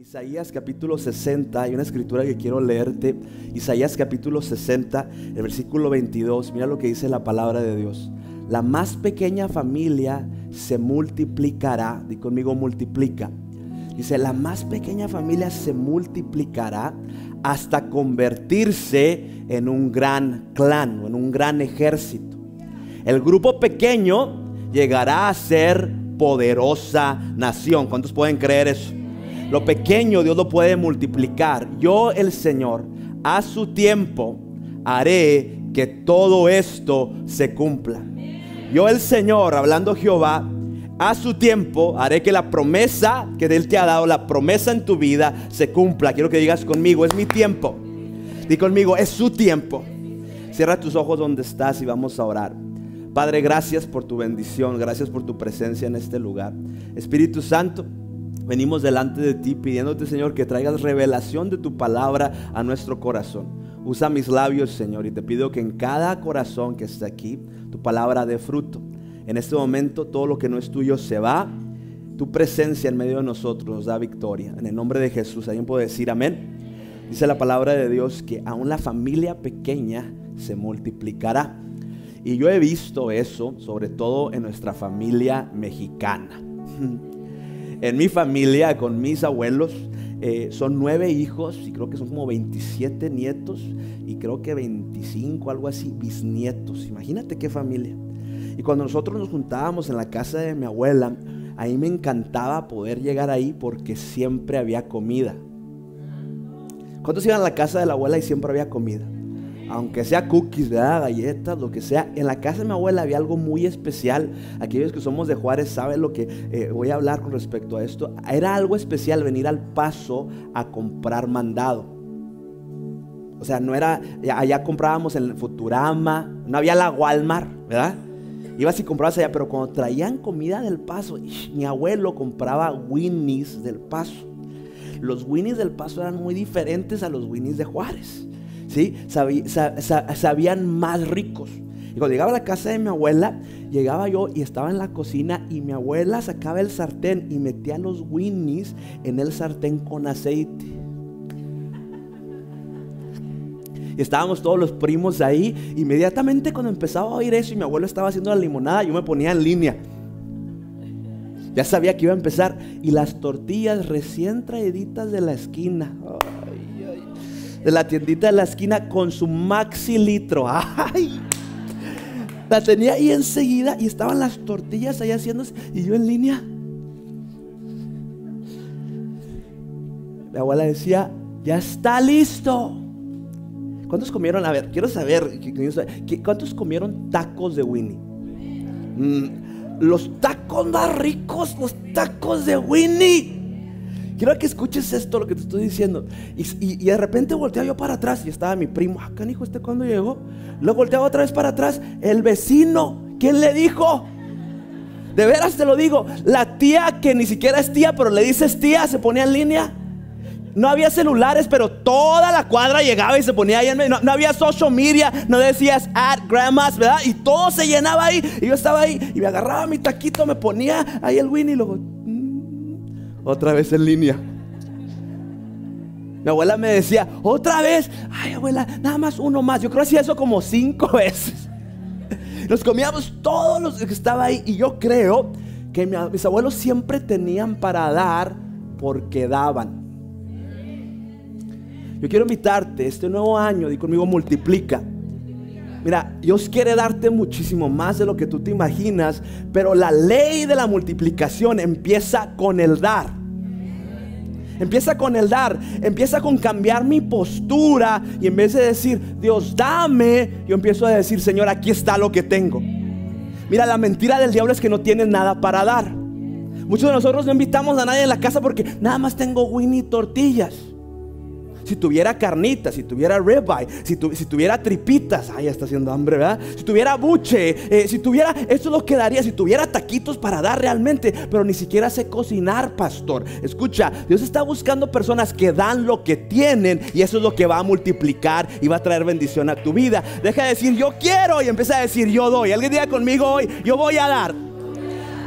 Isaías capítulo 60, hay una escritura que quiero leerte. Isaías capítulo 60, el versículo 22. Mira lo que dice la palabra de Dios. La más pequeña familia se multiplicará. Di conmigo multiplica. Dice, la más pequeña familia se multiplicará hasta convertirse en un gran clan o en un gran ejército. El grupo pequeño llegará a ser poderosa nación. ¿Cuántos pueden creer eso? Lo pequeño Dios lo puede multiplicar. Yo el Señor, a su tiempo, haré que todo esto se cumpla. Yo el Señor, hablando Jehová, a su tiempo haré que la promesa que Él te ha dado, la promesa en tu vida, se cumpla. Quiero que digas conmigo, es mi tiempo. Di conmigo, es su tiempo. Cierra tus ojos donde estás y vamos a orar. Padre, gracias por tu bendición, gracias por tu presencia en este lugar. Espíritu Santo, venimos delante de ti pidiéndote, Señor, que traigas revelación de tu palabra a nuestro corazón. Usa mis labios, Señor, y te pido que en cada corazón que está aquí, tu palabra dé fruto. En este momento todo lo que no es tuyo se va. Tu presencia en medio de nosotros nos da victoria. En el nombre de Jesús, ¿alguien puede decir amén? Dice la palabra de Dios que aún la familia pequeña se multiplicará. Y yo he visto eso, sobre todo en nuestra familia mexicana. En mi familia, con mis abuelos, eh, son nueve hijos y creo que son como 27 nietos y creo que 25, algo así, bisnietos. Imagínate qué familia. Y cuando nosotros nos juntábamos en la casa de mi abuela, ahí me encantaba poder llegar ahí porque siempre había comida. ¿Cuántos iban a la casa de la abuela y siempre había comida? Aunque sea cookies, galletas, lo que sea, en la casa de mi abuela había algo muy especial. Aquellos que somos de Juárez saben lo que eh, voy a hablar con respecto a esto. Era algo especial venir al paso a comprar mandado. O sea, no era, allá comprábamos en Futurama, no había la Walmart, ¿verdad? Ibas y comprabas allá, pero cuando traían comida del paso, mi abuelo compraba Winnies del paso. Los Winnies del paso eran muy diferentes a los Winnies de Juárez. ¿Sí? sabían más ricos. Y cuando llegaba a la casa de mi abuela, llegaba yo y estaba en la cocina y mi abuela sacaba el sartén y metía los winnies en el sartén con aceite. Y estábamos todos los primos ahí. Inmediatamente cuando empezaba a oír eso y mi abuelo estaba haciendo la limonada, yo me ponía en línea. Ya sabía que iba a empezar. Y las tortillas recién traíditas de la esquina de la tiendita de la esquina con su maxi litro. ¡Ay! La tenía ahí enseguida y estaban las tortillas ahí haciéndose y yo en línea. Mi abuela decía, ya está listo. ¿Cuántos comieron? A ver, quiero saber, ¿cuántos comieron tacos de Winnie? Mm, los tacos más ricos, los tacos de Winnie. Quiero que escuches esto, lo que te estoy diciendo. Y, de repente volteaba yo para atrás y estaba mi primo. Ah, hijo, ¿este cuando llegó? Luego volteaba otra vez para atrás. El vecino. ¿Quién le dijo? De veras te lo digo. La tía que ni siquiera es tía, pero le dices tía, se ponía en línea. No había celulares, pero toda la cuadra llegaba y se ponía ahí en medio. No, había social media, no decías at grandmas, ¿verdad? Y todo se llenaba ahí. Y yo estaba ahí y me agarraba mi taquito, me ponía ahí el Winnie y luego otra vez en línea. Mi abuela me decía, otra vez, ay abuela, nada más uno más. Yo creo que hacía eso como cinco veces. Nos comíamos todos los que estaba ahí y yo creo que mis abuelos siempre tenían para dar porque daban. Yo quiero invitarte este nuevo año, y conmigo multiplica. Mira, Dios quiere darte muchísimo más de lo que tú te imaginas, pero la ley de la multiplicación empieza con el dar. Empieza con el dar, empieza con cambiar mi postura y en vez de decir, Dios, dame, yo empiezo a decir, Señor, aquí está lo que tengo. Mira, la mentira del diablo es que no tienes nada para dar. Muchos de nosotros no invitamos a nadie en la casa porque nada más tengo Winnie tortillas si tuviera carnitas, si tuviera ribeye, si, si tuviera tripitas, ay, ya está haciendo hambre, ¿verdad? Si tuviera buche, eh, si tuviera, esto lo quedaría, si tuviera taquitos para dar realmente, pero ni siquiera sé cocinar, pastor. Escucha, Dios está buscando personas que dan lo que tienen y eso es lo que va a multiplicar y va a traer bendición a tu vida. Deja de decir yo quiero y empieza a decir yo doy. Alguien diga conmigo hoy, yo voy a dar.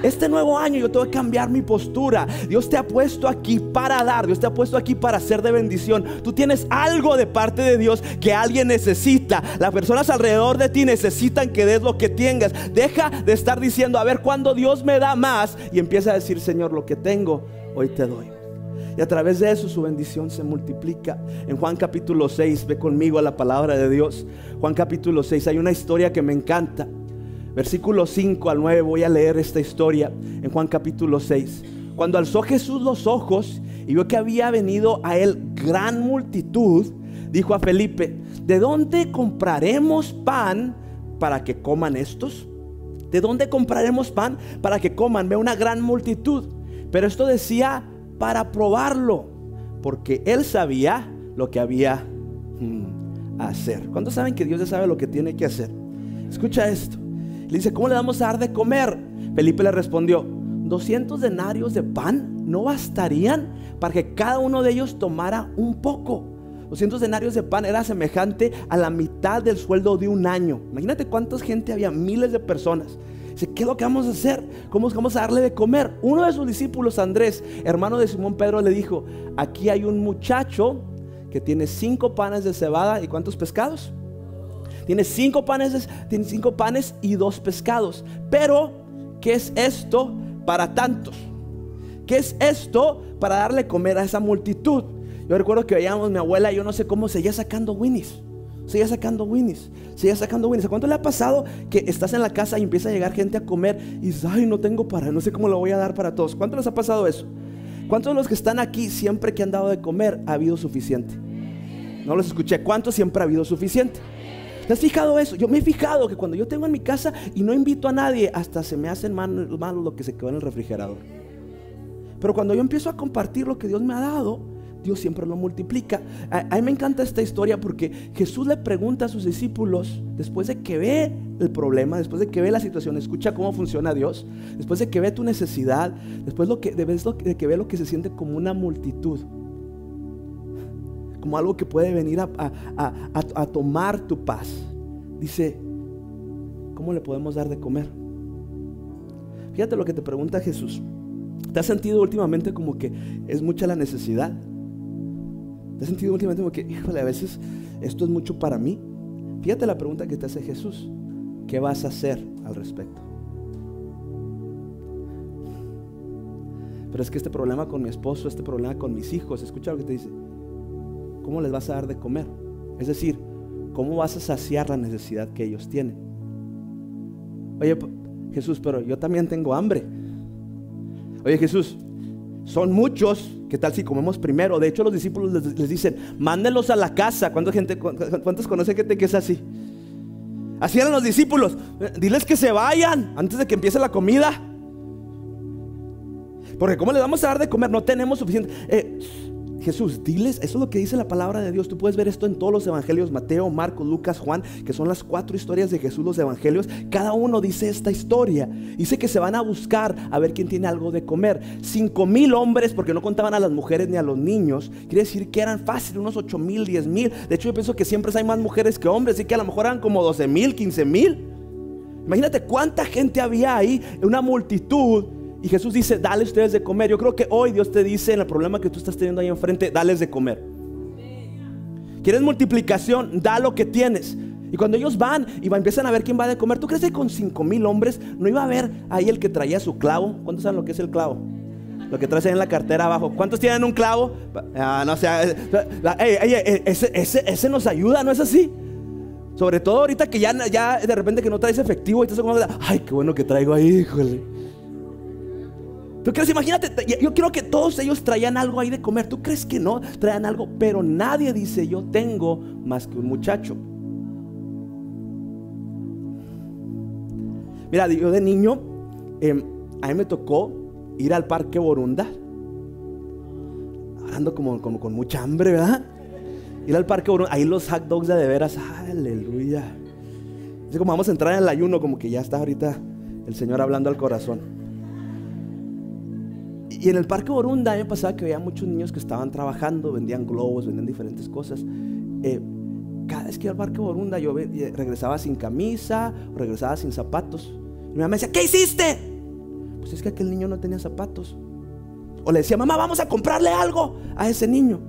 Este nuevo año yo tengo que cambiar mi postura. Dios te ha puesto aquí para dar, Dios te ha puesto aquí para ser de bendición. Tú tienes algo de parte de Dios que alguien necesita. Las personas alrededor de ti necesitan que des lo que tengas. Deja de estar diciendo, a ver cuándo Dios me da más y empieza a decir, Señor, lo que tengo, hoy te doy. Y a través de eso su bendición se multiplica. En Juan capítulo 6, ve conmigo a la palabra de Dios. Juan capítulo 6, hay una historia que me encanta. Versículo 5 al 9 voy a leer esta historia en Juan capítulo 6. Cuando alzó Jesús los ojos y vio que había venido a él gran multitud, dijo a Felipe, ¿de dónde compraremos pan para que coman estos? ¿De dónde compraremos pan para que coman? Ve una gran multitud. Pero esto decía para probarlo, porque él sabía lo que había mm, hacer. ¿Cuántos saben que Dios ya sabe lo que tiene que hacer? Escucha esto. Le dice, ¿cómo le vamos a dar de comer? Felipe le respondió, 200 denarios de pan no bastarían para que cada uno de ellos tomara un poco. 200 denarios de pan era semejante a la mitad del sueldo de un año. Imagínate cuánta gente había, miles de personas. Dice, ¿qué es lo que vamos a hacer? ¿Cómo vamos a darle de comer? Uno de sus discípulos, Andrés, hermano de Simón Pedro, le dijo, aquí hay un muchacho que tiene cinco panes de cebada y cuántos pescados? Tiene cinco panes, tiene cinco panes y dos pescados. Pero, ¿qué es esto para tantos? ¿Qué es esto para darle comer a esa multitud? Yo recuerdo que veíamos mi abuela, yo no sé cómo seguía sacando winnies. Seguía sacando winnies, seguía sacando winnies. ¿A cuánto le ha pasado que estás en la casa y empieza a llegar gente a comer y dices, ay, no tengo para, no sé cómo lo voy a dar para todos? ¿Cuánto les ha pasado eso? ¿Cuántos de los que están aquí siempre que han dado de comer ha habido suficiente? No los escuché. ¿Cuántos siempre ha habido suficiente? ¿Te has fijado eso? Yo me he fijado que cuando yo tengo en mi casa y no invito a nadie, hasta se me hacen malos lo que se quedó en el refrigerador. Pero cuando yo empiezo a compartir lo que Dios me ha dado, Dios siempre lo multiplica. A, mí me encanta esta historia porque Jesús le pregunta a sus discípulos, después de que ve el problema, después de que ve la situación, escucha cómo funciona Dios, después de que ve tu necesidad, después de, que, de que ve lo que se siente como una multitud, como algo que puede venir a, a tomar tu paz. Dice, ¿cómo le podemos dar de comer? Fíjate lo que te pregunta Jesús. ¿Te has sentido últimamente como que es mucha la necesidad? ¿Te has sentido últimamente como que, híjole, a veces esto es mucho para mí? Fíjate la pregunta que te hace Jesús. ¿Qué vas a hacer al respecto? Pero es que este problema con mi esposo, este problema con mis hijos, escucha lo que te dice. ¿Cómo les vas a dar de comer? Es decir, ¿cómo vas a saciar la necesidad que ellos tienen? Oye, Jesús, pero yo también tengo hambre. Oye, Jesús, son muchos. ¿Qué tal si comemos primero? De hecho, los discípulos les, dicen, mándenlos a la casa. ¿Cuántos, gente, ¿Cuántos conocen gente que es así? Así eran los discípulos. Diles que se vayan antes de que empiece la comida. Porque ¿cómo les vamos a dar de comer? No tenemos suficiente. Eh, Jesús, diles, eso es lo que dice la palabra de Dios. Tú puedes ver esto en todos los evangelios, Mateo, Marcos, Lucas, Juan, que son las cuatro historias de Jesús, los evangelios. Cada uno dice esta historia. Dice que se van a buscar a ver quién tiene algo de comer. Cinco mil hombres, porque no contaban a las mujeres ni a los niños. Quiere decir que eran fácil, unos ocho mil, diez mil. De hecho, yo pienso que siempre hay más mujeres que hombres, así que a lo mejor eran como doce mil, quince mil. Imagínate cuánta gente había ahí, una multitud y Jesús dice, dale ustedes de comer. Yo creo que hoy Dios te dice en el problema que tú estás teniendo ahí enfrente, dales de comer. ¿Quieres multiplicación? Da lo que tienes. Y cuando ellos van y van, empiezan a ver quién va de comer, ¿tú crees que con cinco mil hombres no iba a haber ahí el que traía su clavo? ¿Cuántos saben lo que es el clavo? Lo que traes ahí en la cartera abajo. ¿Cuántos tienen un clavo? Ah, no sé. ese, ese, nos ayuda, ¿no es así? Sobre todo ahorita que ya, ya de repente que no traes efectivo y estás como, ay, qué bueno que traigo ahí, híjole. ¿Tú crees? Imagínate, yo creo que todos ellos traían algo ahí de comer. ¿Tú crees que no? Traían algo, pero nadie dice yo tengo más que un muchacho. Mira, yo de niño, em, a mí me tocó ir al parque Borunda. Ando como, con mucha hambre, ¿verdad? Ir al parque Borunda, ahí los hot dogs de, de veras, aleluya. Es como vamos a entrar en el ayuno, como que ya está ahorita el Señor hablando al corazón. Y en el Parque Borunda, me pasaba que veía muchos niños que estaban trabajando, vendían globos, vendían diferentes cosas. Eh, cada vez que iba al Parque Borunda, yo eh, regresaba sin camisa, regresaba sin zapatos. Y mi mamá me decía, ¿qué hiciste? Pues es que aquel niño no tenía zapatos. O le decía, mamá, vamos a comprarle algo a ese niño.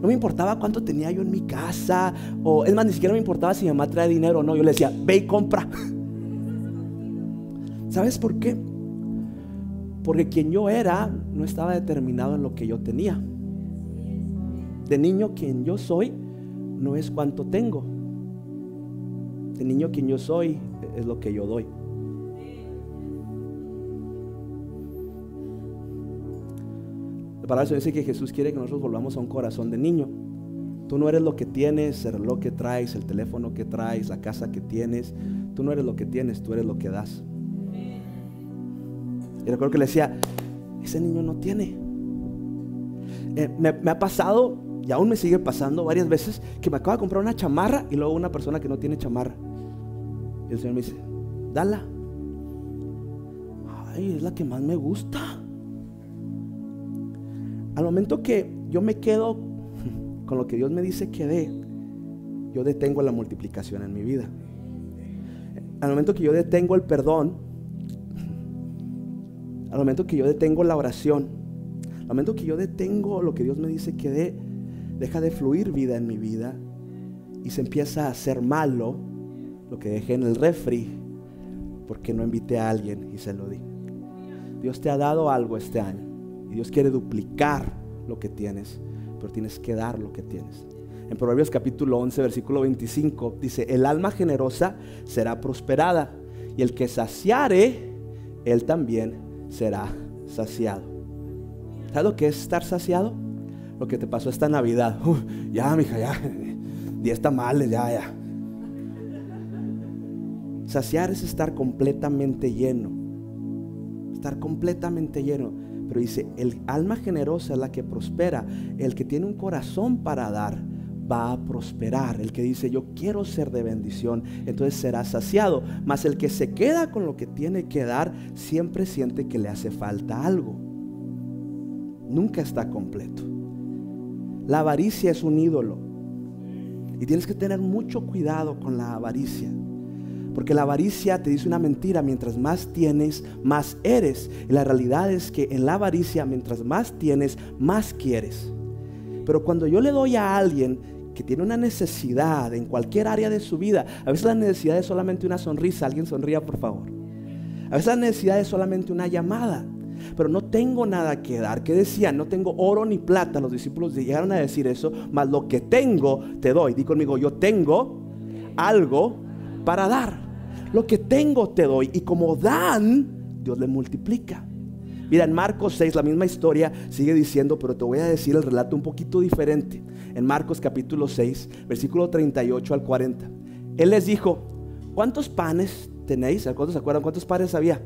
No me importaba cuánto tenía yo en mi casa. O es más, ni siquiera me importaba si mi mamá trae dinero o no. Yo le decía, ve y compra. ¿Sabes por qué? Porque quien yo era no estaba determinado en lo que yo tenía. De niño quien yo soy no es cuánto tengo. De niño quien yo soy es lo que yo doy. La palabra dice que Jesús quiere que nosotros volvamos a un corazón de niño. Tú no eres lo que tienes, el reloj que traes, el teléfono que traes, la casa que tienes. Tú no eres lo que tienes, tú eres lo que das. Y recuerdo que le decía, ese niño no tiene. Eh, me, ha pasado, y aún me sigue pasando varias veces, que me acaba de comprar una chamarra y luego una persona que no tiene chamarra. Y el Señor me dice, dala. Ay, es la que más me gusta. Al momento que yo me quedo con lo que Dios me dice que dé, yo detengo la multiplicación en mi vida. Al momento que yo detengo el perdón, al momento que yo detengo la oración, al momento que yo detengo lo que Dios me dice que dé, deja de fluir vida en mi vida y se empieza a hacer malo lo que dejé en el refri porque no invité a alguien y se lo di. Dios te ha dado algo este año y Dios quiere duplicar lo que tienes, pero tienes que dar lo que tienes. En Proverbios capítulo 11, versículo 25 dice, el alma generosa será prosperada y el que saciare, él también será saciado. ¿Sabes lo que es estar saciado? Lo que te pasó esta Navidad. ya, mija, ya. Diez tamales, ya, ya. Saciar es estar completamente lleno. Estar completamente lleno. Pero dice, el alma generosa es la que prospera. El que tiene un corazón para dar va a prosperar. El que dice, yo quiero ser de bendición, entonces será saciado. Mas el que se queda con lo que tiene que dar, siempre siente que le hace falta algo. Nunca está completo. La avaricia es un ídolo. Y tienes que tener mucho cuidado con la avaricia. Porque la avaricia te dice una mentira, mientras más tienes, más eres. Y la realidad es que en la avaricia, mientras más tienes, más quieres. Pero cuando yo le doy a alguien que tiene una necesidad en cualquier área de su vida, a veces la necesidad es solamente una sonrisa, alguien sonría por favor. A veces la necesidad es solamente una llamada, pero no tengo nada que dar. ¿Qué decían? No tengo oro ni plata. Los discípulos llegaron a decir eso, mas lo que tengo te doy. Di conmigo, yo tengo algo para dar. Lo que tengo te doy. Y como dan, Dios le multiplica. Mira, en Marcos 6 la misma historia sigue diciendo, pero te voy a decir el relato un poquito diferente. En Marcos capítulo 6, versículo 38 al 40. Él les dijo, ¿cuántos panes tenéis? ¿Cuántos se acuerdan cuántos panes había?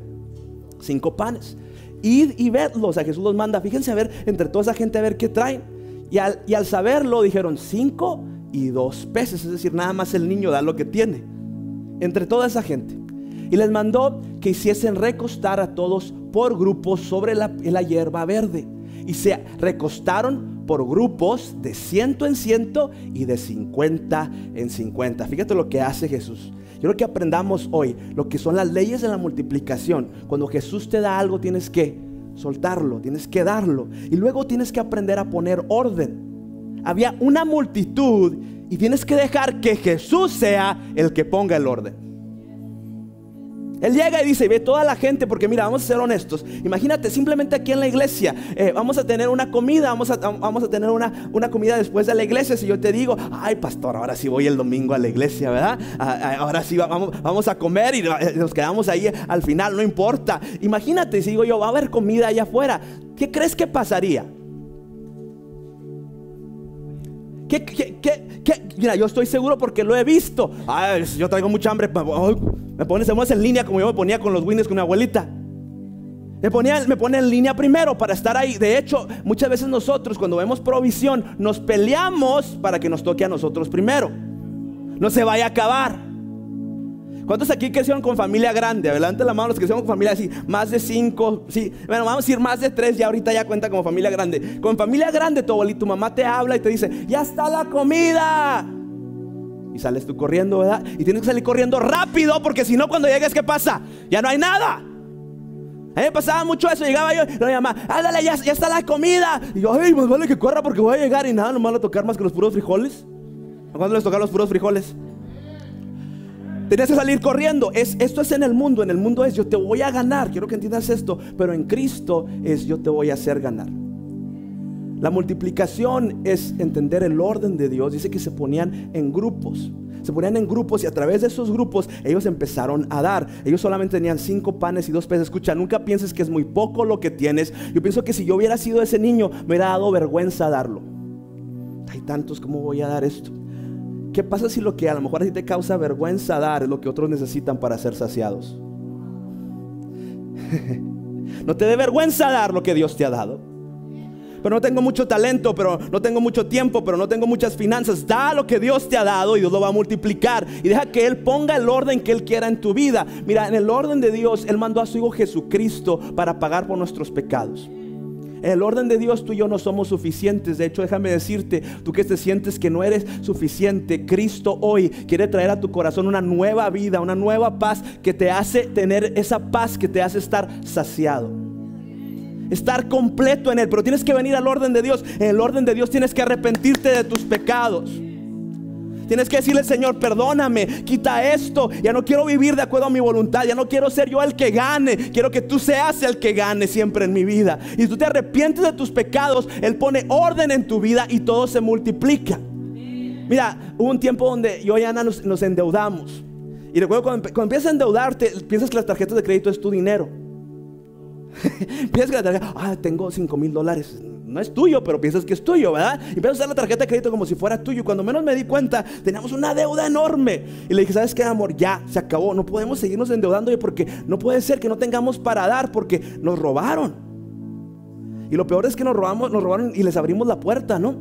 Cinco panes. Id y vedlos. A Jesús los manda. Fíjense a ver, entre toda esa gente a ver qué traen. Y al, y al saberlo dijeron, cinco y dos peces. Es decir, nada más el niño da lo que tiene. Entre toda esa gente. Y les mandó que hiciesen recostar a todos por grupos sobre la, hierba verde. Y se recostaron por grupos de ciento en ciento y de cincuenta en cincuenta. Fíjate lo que hace Jesús. Yo quiero que aprendamos hoy lo que son las leyes de la multiplicación. Cuando Jesús te da algo tienes que soltarlo, tienes que darlo. Y luego tienes que aprender a poner orden. Había una multitud y tienes que dejar que Jesús sea el que ponga el orden. Él llega y dice, ve toda la gente, porque mira, vamos a ser honestos. Imagínate, simplemente aquí en la iglesia, eh, vamos a tener una comida, vamos a, vamos a tener una, una, comida después de la iglesia. Si yo te digo, ay pastor, ahora sí voy el domingo a la iglesia, ¿verdad? Ahora sí vamos, vamos a comer y nos quedamos ahí al final, no importa. Imagínate, si digo yo, va a haber comida allá afuera, ¿qué crees que pasaría? ¿Qué, qué, qué, Mira, yo estoy seguro porque lo he visto. Ay, yo traigo mucha hambre. Me pone, se en línea como yo me ponía con los Windows con mi abuelita. Me, ponía, me pone en línea primero para estar ahí. De hecho, muchas veces nosotros cuando vemos provisión nos peleamos para que nos toque a nosotros primero. No se vaya a acabar. ¿Cuántos aquí crecieron con familia grande? Adelante la mano los que crecieron con familia así, más de cinco, sí. Bueno, vamos a decir más de tres, ya ahorita ya cuenta como familia grande. Con familia grande, tu abuelito, tu mamá te habla y te dice, ya está la comida. Sales tú corriendo, ¿verdad? Y tienes que salir corriendo rápido porque si no cuando llegues, ¿qué pasa? Ya no hay nada. A mí me pasaba mucho eso, llegaba yo y mi mamá, ándale, ya, está la comida. Y yo, ay, más vale que corra porque voy a llegar y nada, nomás a tocar más que los puros frijoles. ¿A cuándo les tocar los puros frijoles? Tenías que salir corriendo. Es, esto es en el mundo. En el mundo es yo te voy a ganar. Quiero que entiendas esto. Pero en Cristo es yo te voy a hacer ganar. La multiplicación es entender el orden de Dios. Dice que se ponían en grupos. Se ponían en grupos y a través de esos grupos ellos empezaron a dar. Ellos solamente tenían cinco panes y dos peces. Escucha, nunca pienses que es muy poco lo que tienes. Yo pienso que si yo hubiera sido ese niño, me hubiera dado vergüenza darlo. Hay tantos, ¿cómo voy a dar esto? ¿Qué pasa si lo que a lo mejor a ti te causa vergüenza dar es lo que otros necesitan para ser saciados? no te dé vergüenza dar lo que Dios te ha dado. Pero no tengo mucho talento, pero no tengo mucho tiempo, pero no tengo muchas finanzas. Da lo que Dios te ha dado y Dios lo va a multiplicar. Y deja que Él ponga el orden que Él quiera en tu vida. Mira, en el orden de Dios, Él mandó a su Hijo Jesucristo para pagar por nuestros pecados. En el orden de Dios tú y yo no somos suficientes. De hecho, déjame decirte, tú que te sientes que no eres suficiente, Cristo hoy quiere traer a tu corazón una nueva vida, una nueva paz que te hace tener esa paz que te hace estar saciado. Estar completo en Él, pero tienes que venir al orden de Dios. En el orden de Dios tienes que arrepentirte de tus pecados. Tienes que decirle, Señor, perdóname, quita esto. Ya no quiero vivir de acuerdo a mi voluntad. Ya no quiero ser yo el que gane. Quiero que tú seas el que gane siempre en mi vida. Y tú te arrepientes de tus pecados, Él pone orden en tu vida y todo se multiplica. Mira, hubo un tiempo donde yo y Ana nos, endeudamos. Y recuerdo cuando, cuando empiezas a endeudarte, piensas que las tarjetas de crédito es tu dinero. piensas que la tarjeta, ah, tengo 5 mil dólares no es tuyo, pero piensas que es tuyo, ¿verdad? Y empiezas a usar la tarjeta de crédito como si fuera tuyo. Y cuando menos me di cuenta, teníamos una deuda enorme. Y le dije, ¿sabes qué, amor? Ya, se acabó. No podemos seguirnos endeudando porque no puede ser que no tengamos para dar porque nos robaron. Y lo peor es que nos robamos, nos robaron y les abrimos la puerta, ¿no?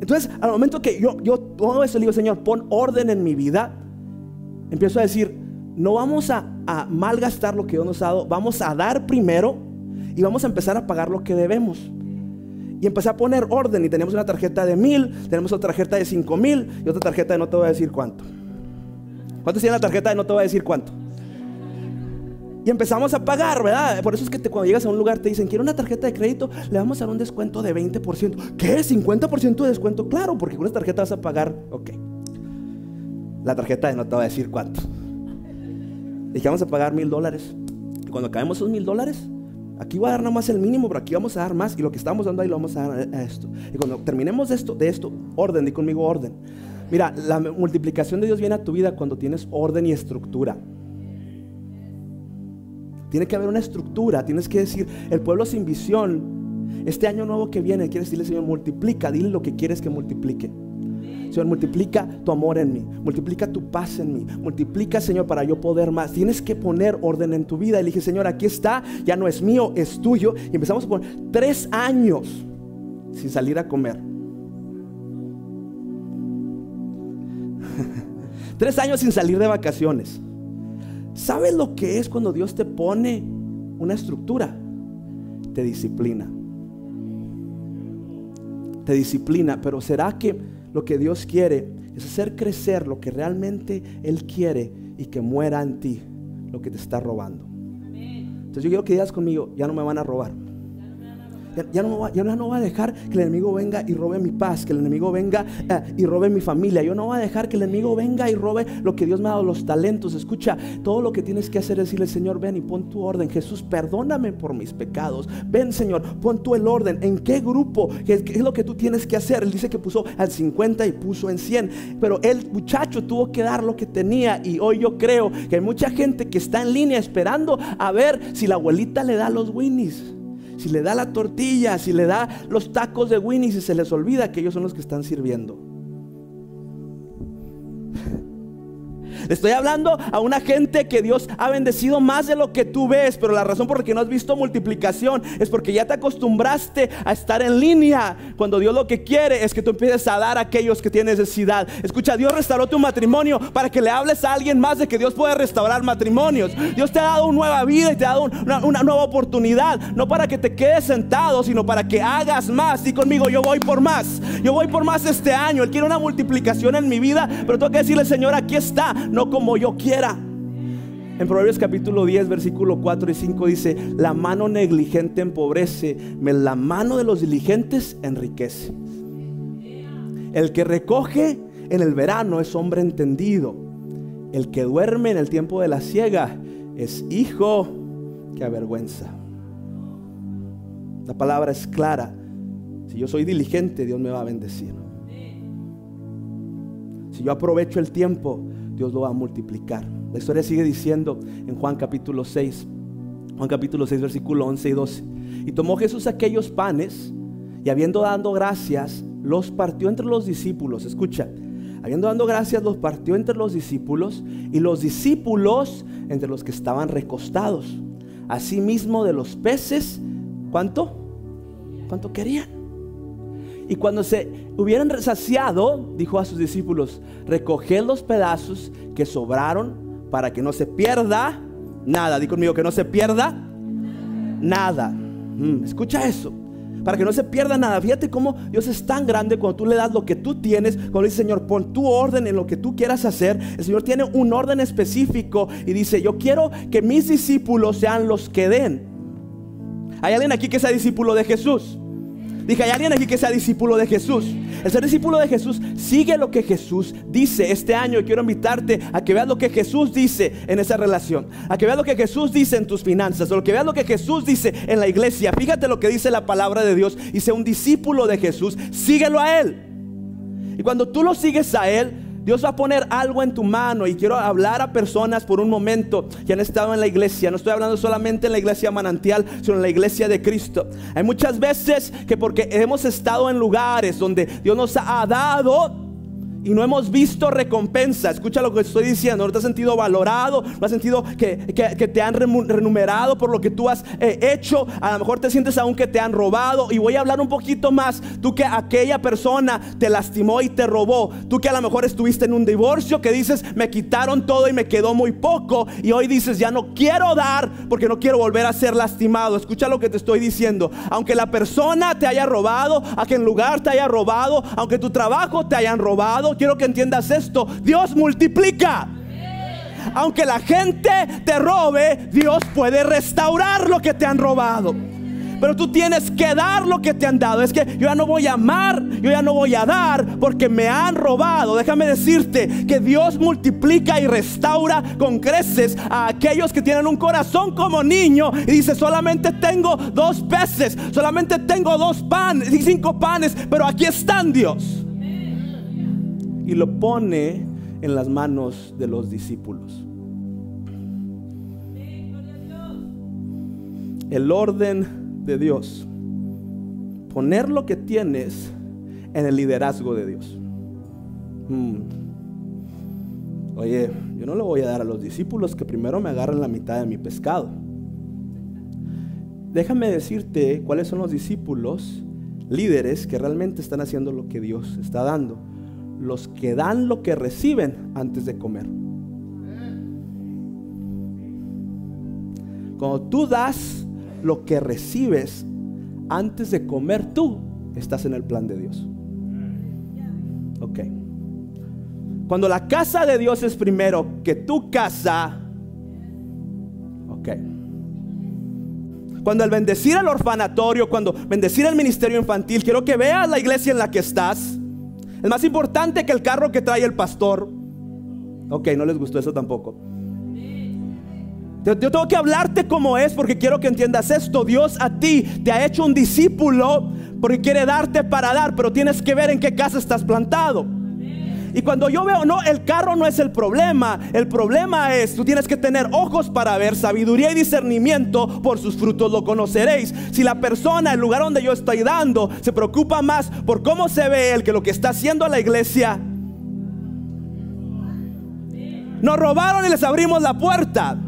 Entonces, al momento que yo, yo todo eso le digo, Señor, pon orden en mi vida, empiezo a decir, no vamos a, malgastar lo que Dios nos ha dado, vamos a dar primero y vamos a empezar a pagar lo que debemos. Y empecé a poner orden y tenemos una tarjeta de mil, tenemos otra tarjeta de cinco mil y otra tarjeta de no te voy a decir cuánto. ¿Cuántos tienen la tarjeta de no te voy a decir cuánto? Y empezamos a pagar, ¿verdad? Por eso es que cuando llegas a un lugar te dicen, quiero una tarjeta de crédito, le vamos a dar un descuento de 20%. ¿Qué? ¿50% de descuento? Claro, porque con esa tarjeta vas a pagar, ok. La tarjeta de no te voy a decir cuánto. Dije, vamos a pagar mil dólares. Y cuando caemos esos mil dólares, Aquí voy a dar nada más el mínimo, pero aquí vamos a dar más. Y lo que estamos dando ahí lo vamos a dar a esto. Y cuando terminemos de esto, de esto, orden, di conmigo orden. Mira, la multiplicación de Dios viene a tu vida cuando tienes orden y estructura. Tiene que haber una estructura. Tienes que decir, el pueblo sin visión, este año nuevo que viene, quieres decirle, Señor, multiplica, dile lo que quieres que multiplique. Señor, multiplica tu amor en mí, multiplica tu paz en mí, multiplica, Señor, para yo poder más. Tienes que poner orden en tu vida. Y dije, Señor, aquí está, ya no es mío, es tuyo. Y empezamos a poner tres años sin salir a comer. tres años sin salir de vacaciones. ¿Sabes lo que es cuando Dios te pone una estructura? Te disciplina. Te disciplina, pero ¿será que lo que Dios quiere es hacer crecer lo que realmente Él quiere y que muera en ti lo que te está robando. Entonces yo quiero que digas conmigo, ya no me van a robar. Ya, no, ya, no, voy a dejar que el enemigo venga y robe mi paz, que el enemigo venga eh, y robe mi familia. Yo no voy a dejar que el enemigo venga y robe lo que Dios me ha dado, los talentos. Escucha, todo lo que tienes que hacer es decirle, Señor, ven y pon tu orden. Jesús, perdóname por mis pecados. Ven, Señor, pon tú el orden. ¿En qué grupo? ¿Qué, es lo que tú tienes que hacer? Él dice que puso al 50 y puso en 100. Pero el muchacho tuvo que dar lo que tenía. Y hoy yo creo que hay mucha gente que está en línea esperando a ver si la abuelita le da los winnies si le da la tortilla, si le da los tacos de Winnie, y se les olvida que ellos son los que están sirviendo. Estoy hablando a una gente que Dios ha bendecido más de lo que tú ves, pero la razón por la que no has visto multiplicación es porque ya te acostumbraste a estar en línea. Cuando Dios lo que quiere es que tú empieces a dar a aquellos que tienen necesidad. Escucha, Dios restauró tu matrimonio para que le hables a alguien más de que Dios puede restaurar matrimonios. Dios te ha dado una nueva vida y te ha dado una, nueva oportunidad, no para que te quedes sentado, sino para que hagas más. Y conmigo, yo voy por más. Yo voy por más este año. Él quiere una multiplicación en mi vida, pero tengo que decirle, Señor, aquí está. Como yo quiera. En Proverbios capítulo 10, versículo 4 y 5 dice, la mano negligente empobrece, la mano de los diligentes enriquece. El que recoge en el verano es hombre entendido. El que duerme en el tiempo de la siega es hijo que avergüenza. La palabra es clara. Si yo soy diligente, Dios me va a bendecir. Si yo aprovecho el tiempo, Dios lo va a multiplicar. La historia sigue diciendo en Juan capítulo 6, Juan capítulo 6, versículo 11 y 12. Y tomó Jesús aquellos panes y habiendo dado gracias, los partió entre los discípulos. Escucha, habiendo dado gracias, los partió entre los discípulos y los discípulos entre los que estaban recostados. Asimismo de los peces, ¿cuánto? ¿Cuánto querían? Y cuando se hubieran saciado, dijo a sus discípulos, recoged los pedazos que sobraron para que no se pierda nada. Di conmigo que no se pierda nada. Mm, escucha eso. Para que no se pierda nada. Fíjate cómo Dios es tan grande cuando tú le das lo que tú tienes. Cuando dice Señor, pon tu orden en lo que tú quieras hacer. El Señor tiene un orden específico y dice, yo quiero que mis discípulos sean los que den. ¿Hay alguien aquí que sea discípulo de Jesús? Dije, ¿hay alguien aquí que sea discípulo de Jesús? El ser discípulo de Jesús sigue lo que Jesús dice. Este año quiero invitarte a que veas lo que Jesús dice en esa relación. A que veas lo que Jesús dice en tus finanzas. O que veas lo que Jesús dice en la iglesia. Fíjate lo que dice la palabra de Dios. Y sea un discípulo de Jesús. Síguelo a Él. Y cuando tú lo sigues a Él, Dios va a poner algo en tu mano y quiero hablar a personas por un momento que han estado en la iglesia. No estoy hablando solamente en la iglesia manantial, sino en la iglesia de Cristo. Hay muchas veces que porque hemos estado en lugares donde Dios nos ha dado y no hemos visto recompensa. Escucha lo que estoy diciendo. No te has sentido valorado, no has sentido que, te han remunerado por lo que tú has eh, hecho. A lo mejor te sientes aún que te han robado. Y voy a hablar un poquito más. Tú que aquella persona te lastimó y te robó. Tú que a lo mejor estuviste en un divorcio que dices, me quitaron todo y me quedó muy poco. Y hoy dices, ya no quiero dar porque no quiero volver a ser lastimado. Escucha lo que te estoy diciendo. Aunque la persona te haya robado, a que lugar te haya robado, aunque tu trabajo te hayan robado quiero que entiendas esto. Dios multiplica. Aunque la gente te robe, Dios puede restaurar lo que te han robado. Pero tú tienes que dar lo que te han dado. Es que yo ya no voy a amar, yo ya no voy a dar porque me han robado. Déjame decirte que Dios multiplica y restaura con creces a aquellos que tienen un corazón como niño y dice, solamente tengo dos peces, solamente tengo dos panes y cinco panes, pero aquí están Dios y lo pone en las manos de los discípulos. El orden de Dios. Poner lo que tienes en el liderazgo de Dios. Hmm. Oye, yo no le voy a dar a los discípulos que primero me agarren la mitad de mi pescado. Déjame decirte cuáles son los discípulos líderes que realmente están haciendo lo que Dios está dando los que dan lo que reciben antes de comer. Cuando tú das lo que recibes antes de comer tú, estás en el plan de Dios. Ok. Cuando la casa de Dios es primero que tu casa, ok. Cuando el bendecir el orfanatorio, cuando bendecir el ministerio infantil, quiero que veas la iglesia en la que estás es más importante que el carro que trae el pastor. Ok, no les gustó eso tampoco. Yo tengo que hablarte como es porque quiero que entiendas esto. Dios a ti te ha hecho un discípulo porque quiere darte para dar, pero tienes que ver en qué casa estás plantado. Y cuando yo veo, no, el carro no es el problema. El problema es, tú tienes que tener ojos para ver, sabiduría y discernimiento, por sus frutos lo conoceréis. Si la persona, el lugar donde yo estoy dando, se preocupa más por cómo se ve él que lo que está haciendo la iglesia, nos robaron y les abrimos la puerta.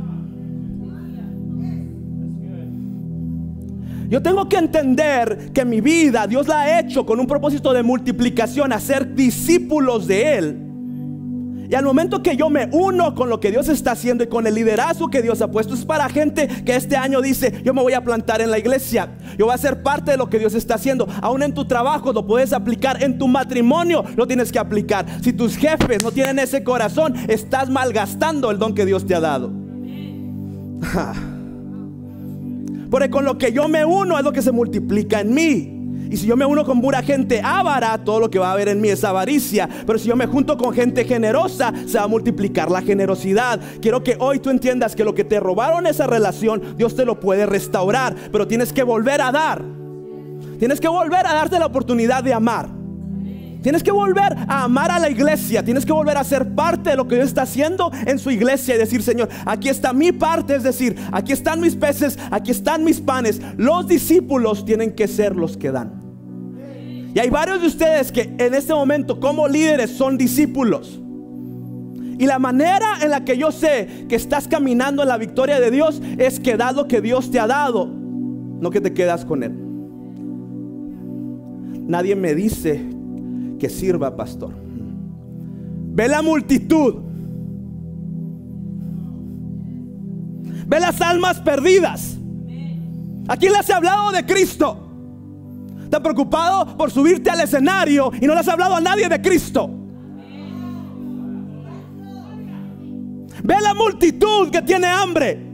Yo tengo que entender que mi vida Dios la ha hecho con un propósito de multiplicación, hacer discípulos de Él. Y al momento que yo me uno con lo que Dios está haciendo y con el liderazgo que Dios ha puesto, es para gente que este año dice, yo me voy a plantar en la iglesia, yo voy a ser parte de lo que Dios está haciendo. Aún en tu trabajo lo puedes aplicar, en tu matrimonio lo tienes que aplicar. Si tus jefes no tienen ese corazón, estás malgastando el don que Dios te ha dado. Porque con lo que yo me uno es lo que se multiplica en mí. Y si yo me uno con pura gente avara, todo lo que va a haber en mí es avaricia. Pero si yo me junto con gente generosa, se va a multiplicar la generosidad. Quiero que hoy tú entiendas que lo que te robaron esa relación, Dios te lo puede restaurar. Pero tienes que volver a dar. Tienes que volver a darte la oportunidad de amar. Tienes que volver a amar a la iglesia. Tienes que volver a ser parte de lo que Dios está haciendo en su iglesia y decir, Señor, aquí está mi parte. Es decir, aquí están mis peces, aquí están mis panes. Los discípulos tienen que ser los que dan. Y hay varios de ustedes que en este momento como líderes son discípulos. Y la manera en la que yo sé que estás caminando en la victoria de Dios es que das lo que Dios te ha dado, no que te quedas con Él. Nadie me dice que sirva, pastor. Ve la multitud. Ve las almas perdidas. ¿A quién les he hablado de Cristo? Estás preocupado por subirte al escenario y no le has hablado a nadie de Cristo. Ve la multitud que tiene hambre.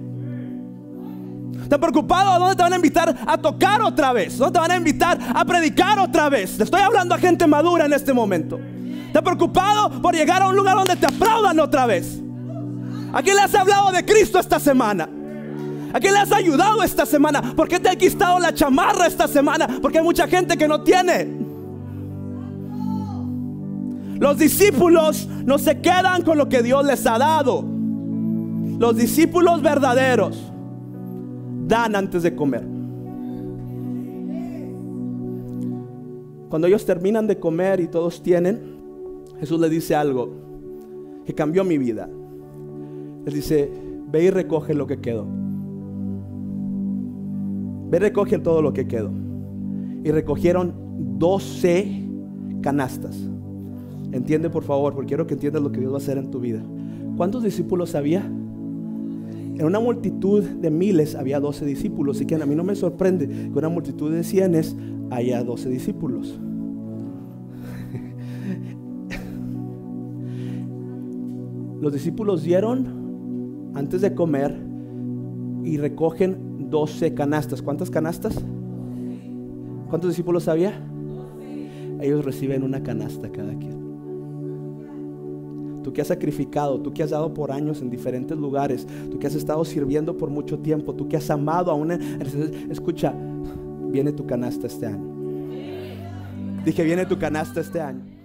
Estás preocupado a dónde te van a invitar a tocar otra vez. ¿Dónde te van a invitar a predicar otra vez? Te estoy hablando a gente madura en este momento. Estás preocupado por llegar a un lugar donde te aplaudan otra vez. ¿A quién le has hablado de Cristo esta semana? ¿A quién le has ayudado esta semana? ¿Por qué te ha quitado la chamarra esta semana? Porque hay mucha gente que no tiene. Los discípulos no se quedan con lo que Dios les ha dado. Los discípulos verdaderos dan antes de comer. Cuando ellos terminan de comer y todos tienen, Jesús les dice algo que cambió mi vida. Les dice, ve y recoge lo que quedó. Ve, recoge todo lo que quedó. Y recogieron 12 canastas. Entiende por favor, porque quiero que entiendas lo que Dios va a hacer en tu vida. ¿Cuántos discípulos había? En una multitud de miles había 12 discípulos. Y que a mí no me sorprende que una multitud de cienes haya 12 discípulos. Los discípulos dieron antes de comer y recogen 12 canastas. ¿Cuántas canastas? ¿Cuántos discípulos había? Ellos reciben una canasta cada quien. Tú que has sacrificado, tú que has dado por años en diferentes lugares, tú que has estado sirviendo por mucho tiempo, tú que has amado a una... Escucha, viene tu canasta este año. Dije, viene tu canasta este año.